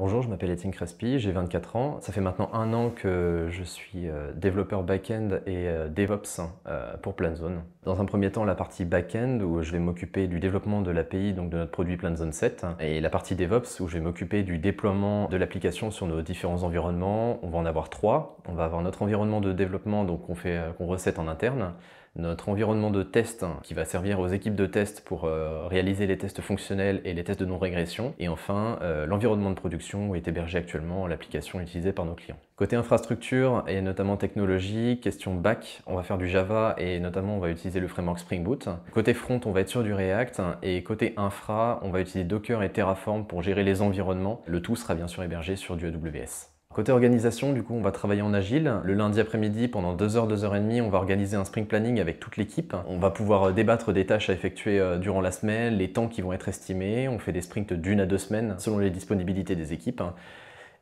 Bonjour, je m'appelle Etienne Crespi, j'ai 24 ans. Ça fait maintenant un an que je suis euh, développeur back-end et euh, DevOps euh, pour PlanZone. Dans un premier temps, la partie back-end où je vais m'occuper du développement de l'API, donc de notre produit PlanZone 7, et la partie DevOps où je vais m'occuper du déploiement de l'application sur nos différents environnements. On va en avoir trois. On va avoir notre environnement de développement donc qu'on fait qu'on recette en interne notre environnement de test qui va servir aux équipes de test pour euh, réaliser les tests fonctionnels et les tests de non-régression. Et enfin, euh, l'environnement de production où est hébergé actuellement l'application utilisée par nos clients. Côté infrastructure et notamment technologie, question back, on va faire du Java et notamment on va utiliser le framework Spring Boot. Côté front, on va être sur du React et côté infra, on va utiliser Docker et Terraform pour gérer les environnements. Le tout sera bien sûr hébergé sur du AWS. Côté organisation, du coup, on va travailler en agile. Le lundi après-midi, pendant 2 heures, 2 heures et demie, on va organiser un sprint planning avec toute l'équipe. On va pouvoir euh, débattre des tâches à effectuer euh, durant la semaine, les temps qui vont être estimés. On fait des sprints d'une à deux semaines selon les disponibilités des équipes.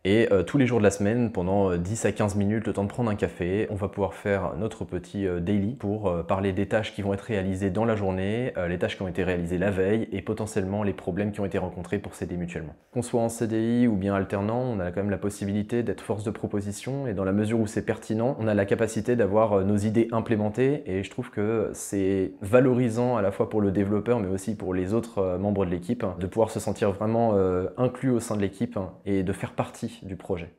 Et euh, tous les jours de la semaine, pendant 10 euh, à 15 minutes, le temps de prendre un café, on va pouvoir faire notre petit euh, daily pour parler des tâches qui vont être réalisées dans la journée, les tâches qui ont été réalisées la veille et potentiellement les problèmes qui ont été rencontrés pour s'aider mutuellement. Qu'on soit en CDI ou bien alternant, on a quand même la possibilité d'être force de proposition et dans la mesure où c'est pertinent, on a la capacité d'avoir nos idées implémentées et je trouve que c'est valorisant à la fois pour le développeur mais aussi pour les autres membres de l'équipe de pouvoir se sentir vraiment inclus au sein de l'équipe et de faire partie du projet.